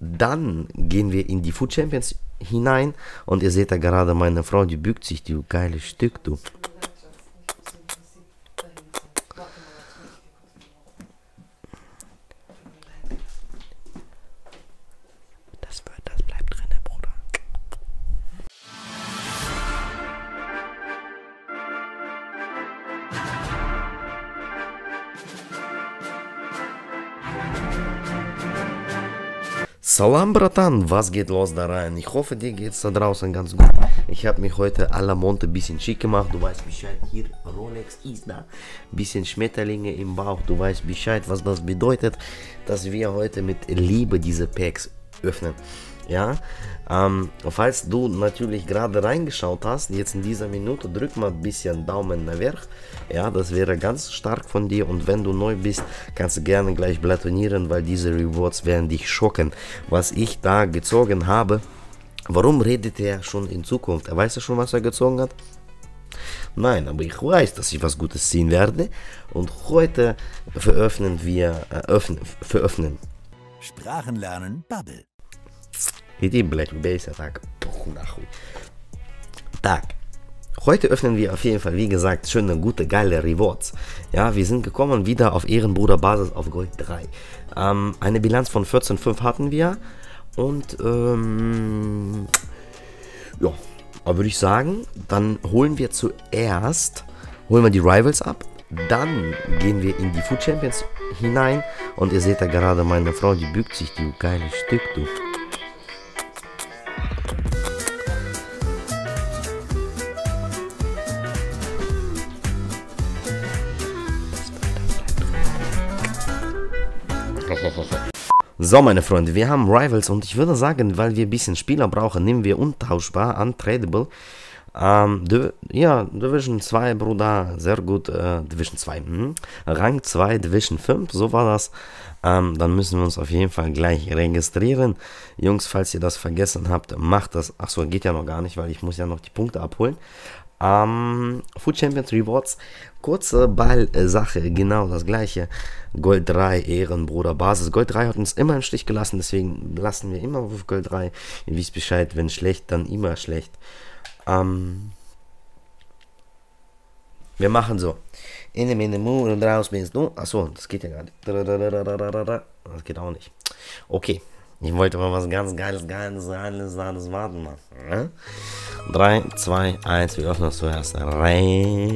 Dann gehen wir in die Food Champions hinein und ihr seht da gerade meine Frau, die bügt sich, du geiles Stück, du. Salam, Bratan, was geht los da rein? Ich hoffe, dir geht's da draußen ganz gut. Ich habe mich heute à la Monte bisschen schick gemacht. Du weißt Bescheid, hier Rolex ist da. Bisschen Schmetterlinge im Bauch. Du weißt Bescheid, was das bedeutet, dass wir heute mit Liebe diese Packs öffnen. Ja, ähm, falls du natürlich gerade reingeschaut hast, jetzt in dieser Minute, drück mal ein bisschen Daumen nach wärts. Ja, das wäre ganz stark von dir. Und wenn du neu bist, kannst du gerne gleich blatonieren, weil diese Rewards werden dich schocken. Was ich da gezogen habe, warum redet er schon in Zukunft? Er weiß ja schon, was er gezogen hat. Nein, aber ich weiß, dass ich was Gutes ziehen werde. Und heute veröffnen wir, äh, öffnen, veröffnen. Sprachenlernen Bubble. Ideen bleiben besser. Sag, puh, nach. Tag. Heute öffnen wir auf jeden Fall, wie gesagt, schöne, gute, geile Rewards. Ja, wir sind gekommen wieder auf Ehrenbruderbasis auf Gold 3. Ähm, eine Bilanz von 14,5 hatten wir. Und, ähm, ja, würde ich sagen, dann holen wir zuerst, holen wir die Rivals ab. Dann gehen wir in die Food Champions hinein. Und ihr seht da gerade meine Frau, die bückt sich, die geile Stück, du. So, meine Freunde, wir haben Rivals und ich würde sagen, weil wir ein bisschen Spieler brauchen, nehmen wir untauschbar, untradable. Ähm, ja, Division 2, Bruder, sehr gut, äh, Division 2. Hm. Rang 2, Division 5, so war das. Ähm, dann müssen wir uns auf jeden Fall gleich registrieren. Jungs, falls ihr das vergessen habt, macht das. Achso, geht ja noch gar nicht, weil ich muss ja noch die Punkte abholen. Ähm, Food Champions Rewards, kurze Ball-Sache, genau das gleiche. Gold 3, Ehrenbruder, Basis. Gold 3 hat uns immer im Stich gelassen, deswegen lassen wir immer auf Gold 3. Ihr wisst Bescheid, wenn schlecht, dann immer schlecht. Ähm, wir machen so. In dem, in dem Moon und raus bist du. Achso, das geht ja gar nicht. Das geht auch nicht. Okay. Ich wollte mal was ganz Geiles, Geiles, Geiles, Geiles warten machen. 3, 2, 1. Wir öffnen das zuerst rechts.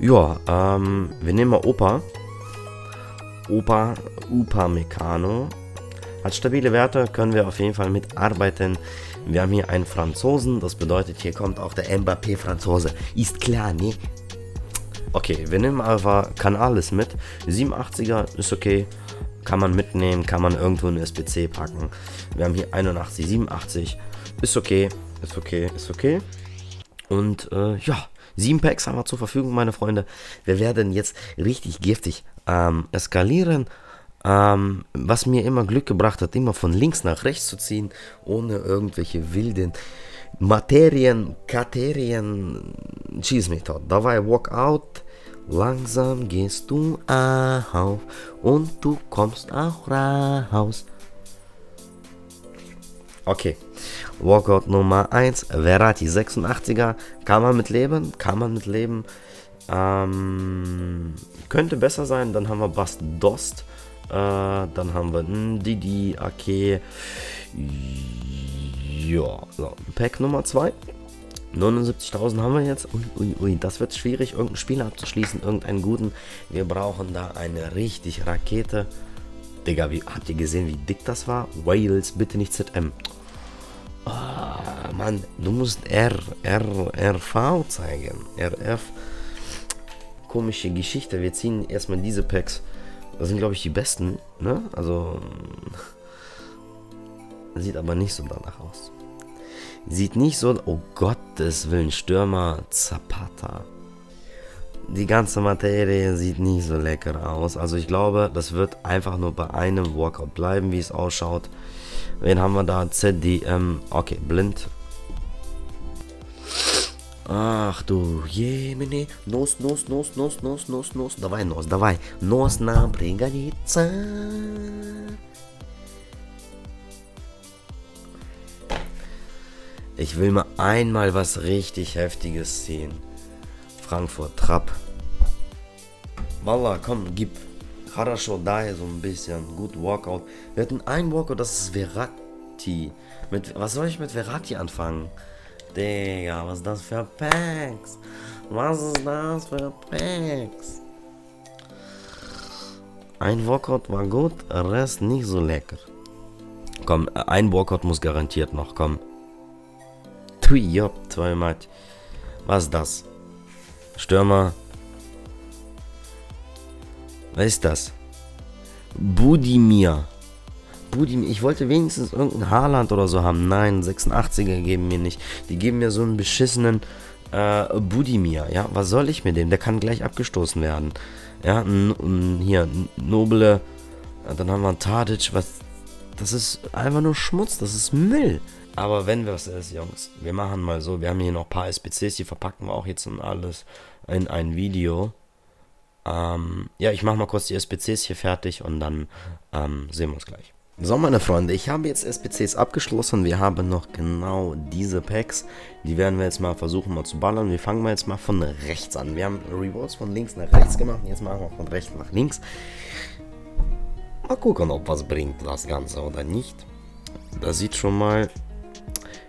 Ja, ähm, wir nehmen mal Opa. Opa, Upa Meccano. Hat stabile Werte, können wir auf jeden Fall mitarbeiten. Wir haben hier einen Franzosen, das bedeutet, hier kommt auch der Mbappé-Franzose. Ist klar, ne? Okay, wir nehmen einfach, kann alles mit. 87er ist okay, kann man mitnehmen, kann man irgendwo in SPC packen. Wir haben hier 81, 87, ist okay, ist okay, ist okay. Und äh, ja, 7 Packs haben wir zur Verfügung, meine Freunde. Wir werden jetzt richtig giftig ähm, eskalieren. Ähm, was mir immer Glück gebracht hat, immer von links nach rechts zu ziehen, ohne irgendwelche wilden Materien, Katerien, Schieß mich tot. Da war Walkout. Langsam gehst du auf und du kommst auch raus. Okay. Walkout Nummer 1, Verratti 86er. Kann man mit leben? Kann man mit leben? Ähm, könnte besser sein. Dann haben wir Bast Dost. Äh, dann haben wir Didi, Ake. Ja, so. Pack Nummer 2. 79.000 haben wir jetzt. Ui, ui, ui, das wird schwierig, irgendeinen Spieler abzuschließen, irgendeinen guten. Wir brauchen da eine richtig Rakete. Digga, wie, habt ihr gesehen, wie dick das war? Wales, bitte nicht ZM. Oh, Mann, du musst R, R, RV zeigen. RF. Komische Geschichte. Wir ziehen erstmal diese Packs. Das sind, glaube ich, die besten. Ne? Also. Sieht aber nicht so danach aus. Sieht nicht so. Oh Gottes Willen, Stürmer Zapata. Die ganze Materie sieht nicht so lecker aus. Also ich glaube, das wird einfach nur bei einem Walkout bleiben, wie es ausschaut. Wen haben wir da? ZDM. Okay, blind. Ах du, Jemini. Нос, нос, нос, нос, нос, нос, нос. Давай нос, давай. Нос нам пригодится. Ich will mal einmal was richtig Heftiges sehen. Frankfurt, Trap. Wallah, komm, gib. Harasho daher so ein bisschen. Gut Walkout. Wir hatten einen Walkout, das ist Verratti. Mit, was soll ich mit Verratti anfangen? Digga, was ist das für Packs? Was ist das für Packs? Ein Walkout war gut, Rest nicht so lecker. Komm, äh, ein Walkout muss garantiert noch kommen. Tui, jopp, zweimal. Was ist das? Stürmer. Was ist das? Budimir. Budimir. Ich wollte wenigstens irgendein Haarland oder so haben. Nein, 86er geben mir nicht. Die geben mir so einen beschissenen äh, Budimir. Ja, was soll ich mit dem? Der kann gleich abgestoßen werden. Ja, hier, Noble. Dann haben wir einen Tadic. Was? Das ist einfach nur Schmutz. Das ist Müll. Aber wenn was ist, Jungs, wir machen mal so, wir haben hier noch ein paar SPCs, die verpacken wir auch jetzt in alles in ein Video. Ähm, ja, ich mache mal kurz die SPCs hier fertig und dann ähm, sehen wir uns gleich. So, meine Freunde, ich habe jetzt SPCs abgeschlossen. Wir haben noch genau diese Packs. Die werden wir jetzt mal versuchen mal zu ballern. Wir fangen mal jetzt mal von rechts an. Wir haben Rewards von links nach rechts gemacht. Jetzt machen wir von rechts nach links. Mal gucken, ob was bringt das Ganze oder nicht. Das sieht schon mal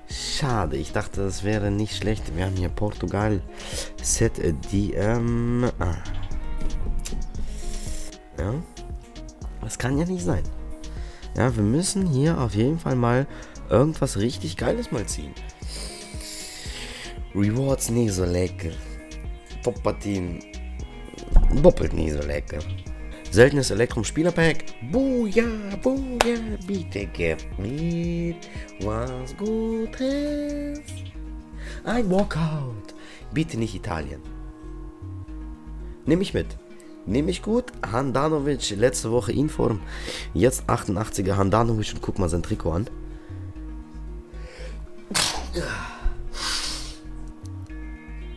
schade. Ich dachte, das wäre nicht schlecht. Wir haben hier Portugal. Set DM. Ah. Ja. Das kann ja nicht sein. Ja, wir müssen hier auf jeden Fall mal irgendwas richtig Geiles mal ziehen. Rewards nicht so lecker. Top-Partien doppelt nicht so lecker. Seltenes Elektrum Spielerpack. Buja, buja, bitte gib mir was Gutes. Ein Walkout. Bitte nicht Italien. Nimm ich mit. Nehme ich gut. Handanovic, letzte Woche Inform. Jetzt 88er Handanovic und guck mal sein Trikot an.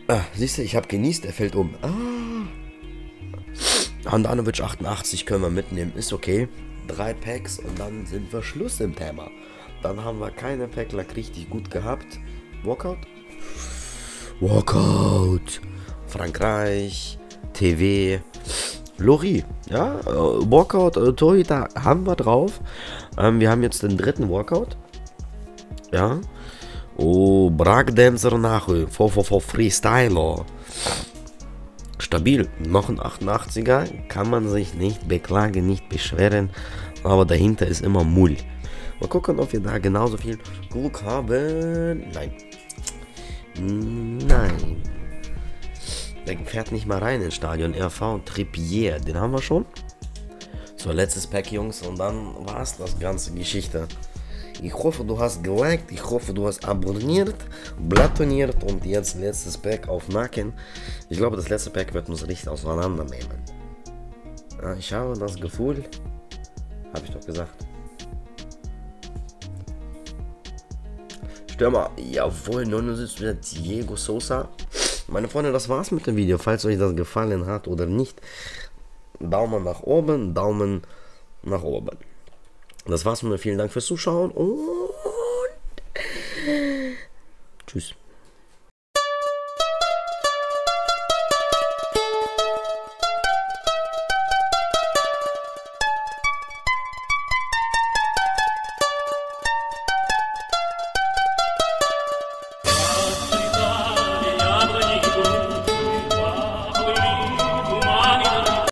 Ah, siehst du, ich habe genießt, er fällt um. Ah. Handanovic 88 können wir mitnehmen, ist okay. Drei Packs und dann sind wir Schluss im Thema. Dann haben wir keine Packlack richtig gut gehabt. Walkout? Walkout. Frankreich. TV. Lori, ja, äh, Walkout, äh, Torhüter haben wir drauf. Ähm, wir haben jetzt den dritten Walkout. Ja. Oh, Breakdancer nach, vor, vor, vor Freestyler. Stabil, noch ein 88er, kann man sich nicht beklagen, nicht beschweren, aber dahinter ist immer Mull. Mal gucken, ob wir da genauso viel Glück haben. Nein. Nein. Der fährt nicht mal rein ins Stadion. RV Trippier, den haben wir schon. So, letztes Pack, Jungs, und dann war es das ganze Geschichte. Ich hoffe, du hast geliked, ich hoffe, du hast abonniert, blatoniert und jetzt letztes Pack auf Nacken. Ich glaube, das letzte Pack wird uns richtig auseinandernehmen. Ich habe das Gefühl, habe ich doch gesagt. Stürmer, jawohl, 79 Diego Sosa. Meine Freunde, das war's mit dem Video. Falls euch das gefallen hat oder nicht, Daumen nach oben, Daumen nach oben. Das war's mit mir. Vielen Dank fürs Zuschauen und tschüss.